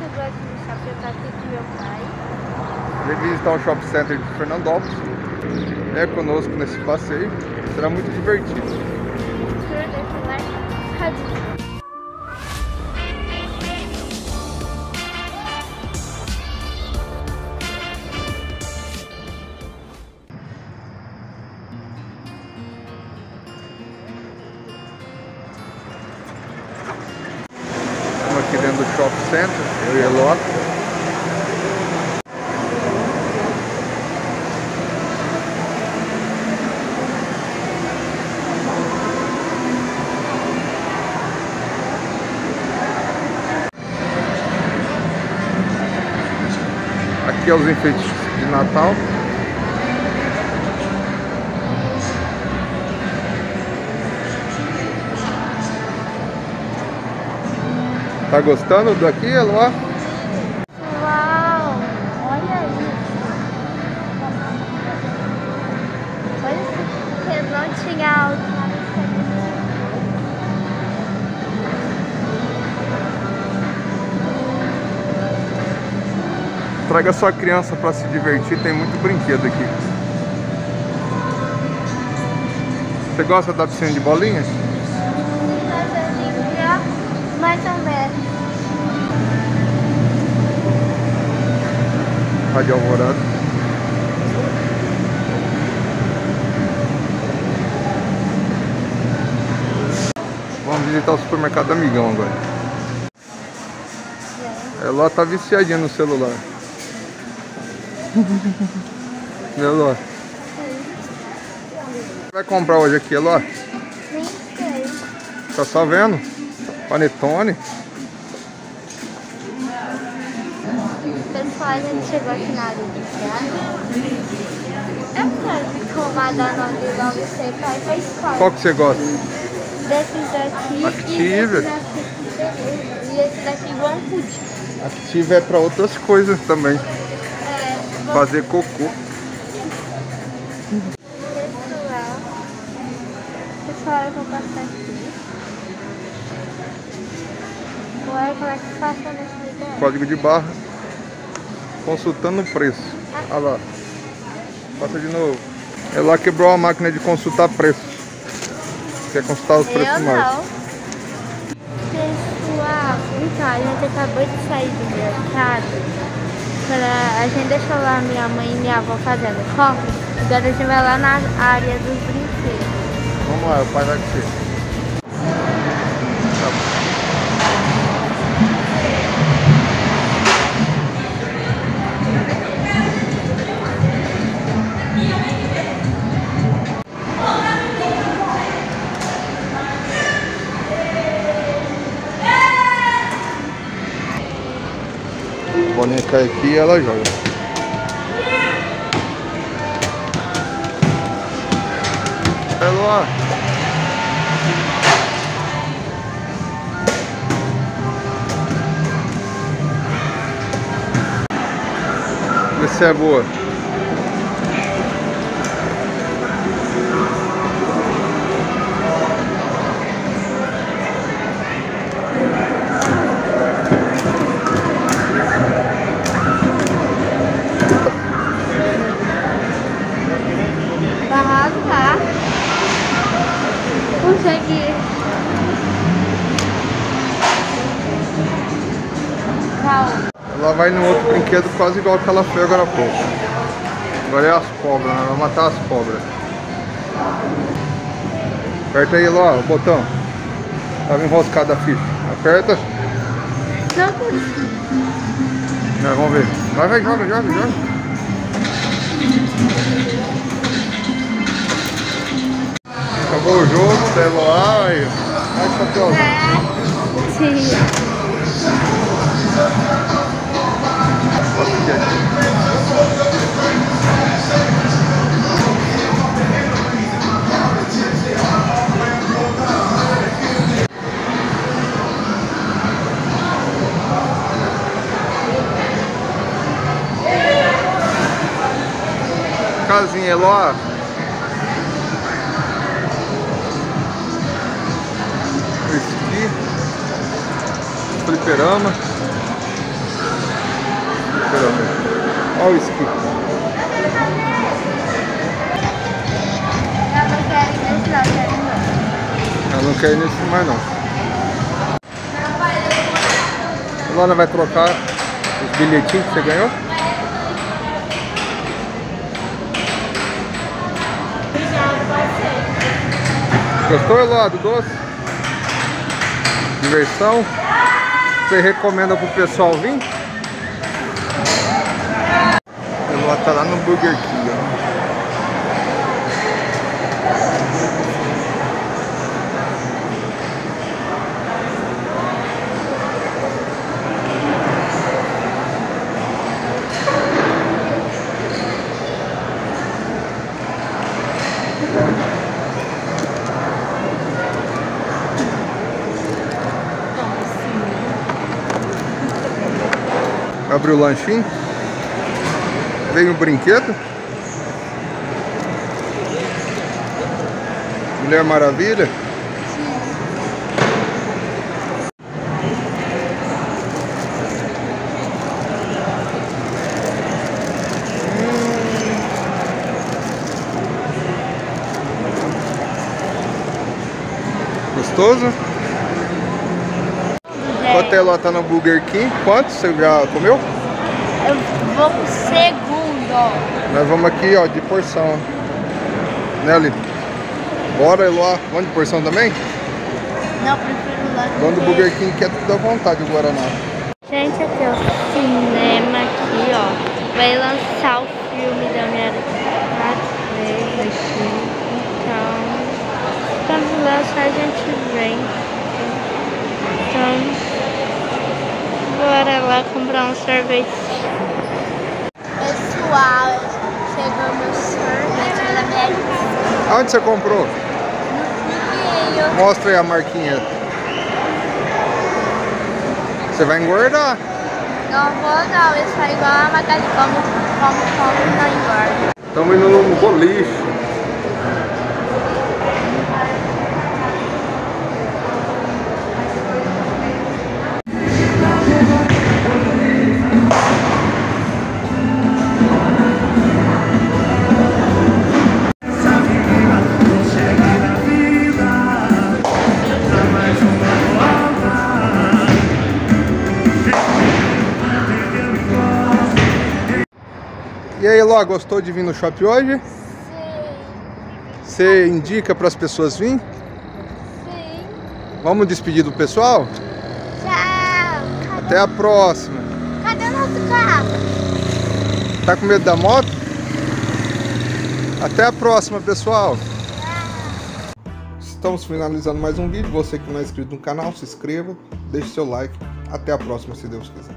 chegou aqui no shopping, eu tô aqui com meu pai. Vem visitar o Shopping Center de Fernandópolis. É conosco nesse passeio. Será muito divertido. Deixa Center, eu e a Eló. Aqui é os enfeites de Natal. Tá gostando daqui, Eló? Uau! Olha isso. Olha esse relógio alto. Traga sua criança para se divertir, tem muito brinquedo aqui. Você gosta da piscina de bolinhas? Mas eu digo já Rádio Alvorada. Vamos visitar o supermercado Amigão agora. Ela tá viciadinha no celular. Eló. Vai comprar hoje aqui, sei. Tá só vendo? Panetone. A gente chegou aqui na área de teatro. Eu quero tomar da nove logo você vai pra escola. Qual que você gosta? Desses daqui Active. e esse daqui. E esse daqui igual um pudim. Active é para outras coisas também. É, vou Fazer cocô. pessoal. Pessoal, eu vou passar aqui. Agora como é que passa nesse lugar? Código de barra. Consultando o preço. Olha lá. Passa de novo. Ela quebrou a máquina de consultar preços. Quer consultar os preços Eu mais? não. Pessoal, então a gente acabou de sair do mercado. Pra, a gente deixou lá minha mãe e minha avó fazendo compra. Agora a gente vai lá na área dos brinquedos. Vamos lá, o pai vai com você. Cai aqui e ela joga. Elô. Vê se é boa. Tá. Consegui. Calma. Ela vai no outro brinquedo quase igual que ela foi agora há pouco. Agora é as cobras? Vai matar as cobras. Aperta aí lá, o botão. Tava enroscada a ficha. Aperta. Não vamos ver. Vai, vai, joga, joga, joga. Acabou o jogo, Eloá aí. Vai, chapéu. Sim. Bota aqui. Casinha Eloá. Esqui. Fliperama. Olha o esqui. Eu não quero ir nesse mais não. A Luana vai trocar os bilhetinhos que você ganhou? Gostou, Eló, do doce? Diversão? Você recomenda pro pessoal vir? Eló tá lá no Burger King, ó. Abriu o lanchinho. Veio um brinquedo. Mulher Maravilha. Gostoso? Ela tá no Burger King, quanto você já comeu? Eu vou pro segundo. Nós vamos aqui, ó, de porção. Né? Bora, Eloá. Vamos de porção também? Não, prefiro lá Vamos do Burger King, que é tudo à vontade o Guaraná. Gente, aqui é o cinema aqui, ó. Vai lançar o filme da minha atriz aqui. Então, quando lançar a gente vem. Então, lá comprar um sorvete. Pessoal, chegou meu sorvete da minha Aonde você comprou? amiguinho. Mostra aí a marquinha. Você vai engordar. Não vou não, isso é igual a Magali, como, como, como não engorda. Estamos indo no boliche. E aí, Ló, gostou de vir no shopping hoje? Sim, Você indica para as pessoas virem? sim. Vamos despedir do pessoal? Tchau. Até a próxima. Cadê o nosso carro? Tá com medo da moto? Até a próxima, pessoal. Estamos finalizando mais um vídeo. Você que não é inscrito no canal, se inscreva, deixe seu like. Até a próxima, se Deus quiser.